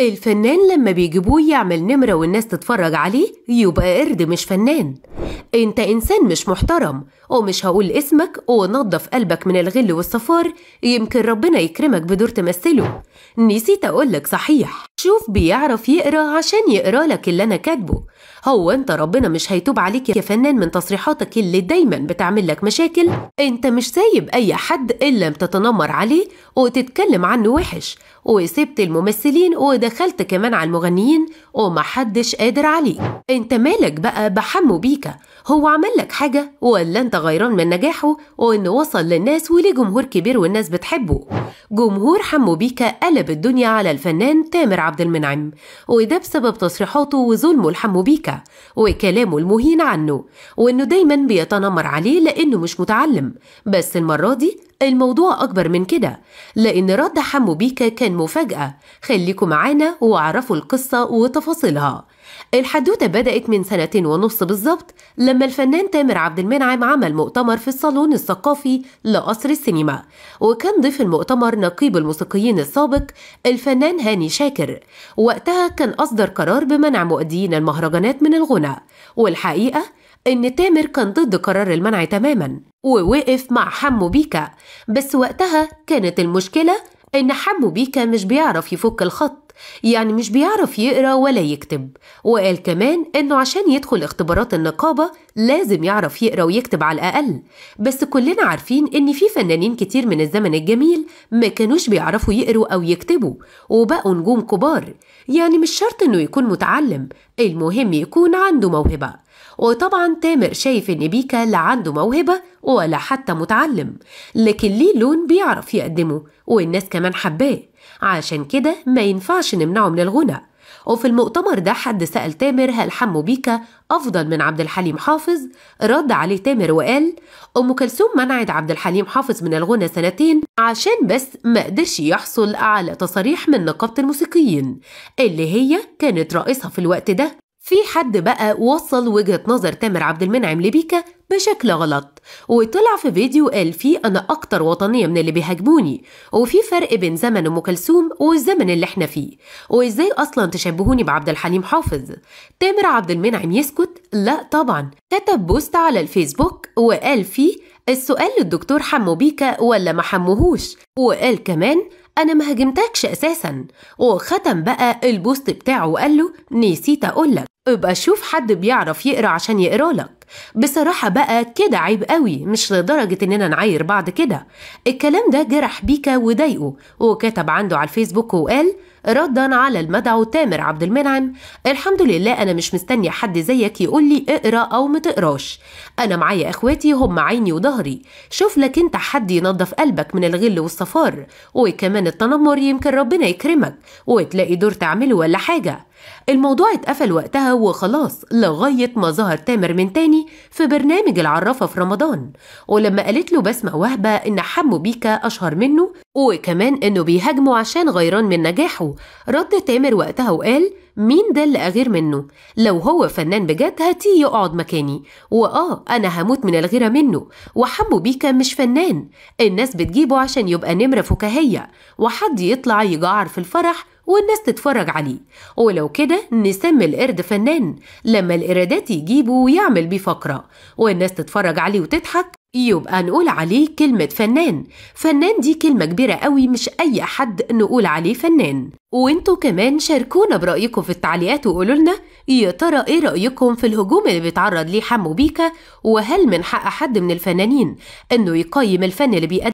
الفنان لما بيجيبوه يعمل نمرة والناس تتفرج عليه يبقى قرد مش فنان. انت انسان مش محترم ومش هقول اسمك ونظف قلبك من الغل والصفار يمكن ربنا يكرمك بدور تمثله. نسيت أقولك صحيح. شوف بيعرف يقرأ عشان يقرأ لك اللي أنا كاتبه. هو انت ربنا مش هيتوب عليك يا فنان من تصريحاتك اللي دايما بتعمل لك مشاكل. انت مش سايب أي حد الا بتتنمر عليه وتتكلم عنه وحش وسبت الممثلين ودخلت كمان على المغنيين ومحدش قادر عليك. انت مالك بقى بحمو بيكا؟ هو عمل لك حاجة ولا انت غيران من نجاحه وانه وصل للناس وليه جمهور كبير والناس بتحبه؟ جمهور حمو بيكا قلب الدنيا على الفنان تامر عبد المنعم وده بسبب تصريحاته وظلمه لحمو بيكا وكلامه المهين عنه وإنه دايما بيتنمر عليه لأنه مش متعلم. بس المرة دي الموضوع أكبر من كده لأن رد حمو بيكا كان مفاجأة. خليكم معانا وأعرفوا القصة وتفاصيلها. الحدوتة بدأت من سنتين ونص بالظبط لما الفنان تامر عبد المنعم عمل مؤتمر في الصالون الثقافي لقصر السينما وكان ضيف المؤتمر نقيب الموسيقيين السابق الفنان هاني شاكر. وقتها كان أصدر قرار بمنع مؤديين المهرجانات من الغنى والحقيقة إن تامر كان ضد قرار المنع تماما. ووقف مع حمو بيكا بس وقتها كانت المشكلة إن حمو بيكا مش بيعرف يفك الخط. يعني مش بيعرف يقرا ولا يكتب. وقال كمان إنه عشان يدخل اختبارات النقابة لازم يعرف يقرا ويكتب على الأقل. بس كلنا عارفين إن في فنانين كتير من الزمن الجميل ما كانوش بيعرفوا يقروا أو يكتبوا وبقوا نجوم كبار. يعني مش شرط إنه يكون متعلم المهم يكون عنده موهبة. وطبعا تامر شايف إن بيكا لا عنده موهبة ولا حتى متعلم لكن ليه لون بيعرف يقدمه والناس كمان حباه. عشان كده ما ينفعش نمنعه من الغنى وفي المؤتمر ده حد سأل تامر هل حمو بيكا أفضل من عبد الحليم حافظ؟ رد عليه تامر وقال أم كلثوم منعت عبد الحليم حافظ من الغنى سنتين عشان بس ما قدرش يحصل على تصاريح من نقابة الموسيقيين اللي هي كانت رئيسها في الوقت ده في حد بقى وصل وجهة نظر تامر عبد المنعم لبيكا بشكل غلط. وطلع في فيديو قال فيه أنا أكتر وطنية من اللي بيهاجموني. وفي فرق بين زمن أم كلثوم والزمن اللي إحنا فيه. وإزاي أصلا تشبهوني بعبد الحليم حافظ؟ تامر عبد المنعم يسكت؟ لا طبعا. كتب بوست على الفيسبوك وقال فيه السؤال للدكتور حمو بيكا ولا ما حموهوش؟ وقال كمان أنا ما هاجمتكش أساسا. وختم بقى البوست بتاعه وقال له نسيت أقولك. أبقى شوف حد بيعرف يقرأ عشان يقرأ لك. بصراحة بقى كده عيب قوي مش لدرجة إننا نعاير بعض كده. الكلام ده جرح بيكا وضايقه وكتب عنده على الفيسبوك وقال ردا على المدعو تامر عبد المنعم. الحمد لله أنا مش مستني حد زيك يقول لي اقرأ أو ما تقراش. أنا معايا إخواتي هم عيني وظهري. شوف لك أنت حد ينظف قلبك من الغل والصفار. وكمان التنمر يمكن ربنا يكرمك وتلاقي دور تعمله ولا حاجة. الموضوع اتقفل وقتها وخلاص لغاية ما ظهر تامر من تاني في برنامج العرافة في رمضان. ولما قالت له بسمة وهبة إن حمو بيكا أشهر منه وكمان إنه بيهاجمه عشان غيران من نجاحه رد تامر وقتها وقال مين ده اللي أغير منه؟ لو هو فنان بجد هاتيه يقعد مكاني. وآه أنا هموت من الغيرة منه. وحمو بيكا مش فنان الناس بتجيبه عشان يبقى نمرة فكاهية وحد يطلع يجعر في الفرح والناس تتفرج عليه. ولو كده نسمي القرد فنان لما القرادات يجيبوا ويعمل بيه فقرة. والناس تتفرج عليه وتضحك يبقى نقول عليه كلمة فنان. فنان دي كلمة كبيرة قوي مش أي حد نقول عليه فنان. وانتوا كمان شاركونا برأيكم في التعليقات وقولوا لنا يا ترى إيه رأيكم في الهجوم اللي بيتعرض ليه حمو بيكا؟ وهل من حق حد من الفنانين إنه يقيم الفن اللي بيقدم